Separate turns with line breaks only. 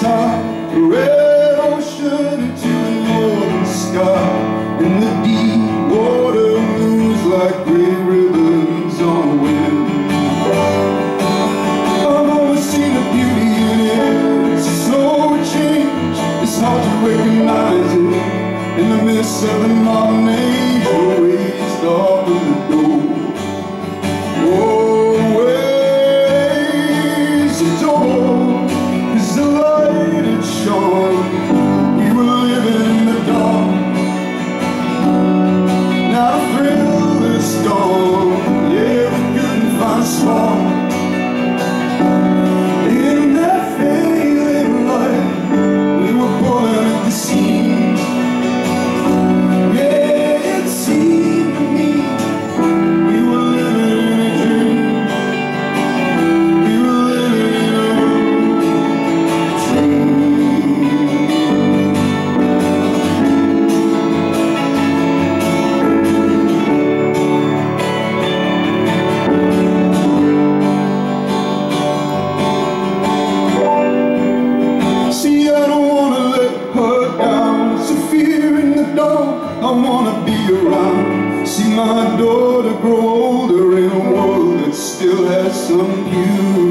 top, the red ocean into the northern sky, and the deep water moves like gray That's. I wanna be around. See my daughter grow older in a world that still has some beauty.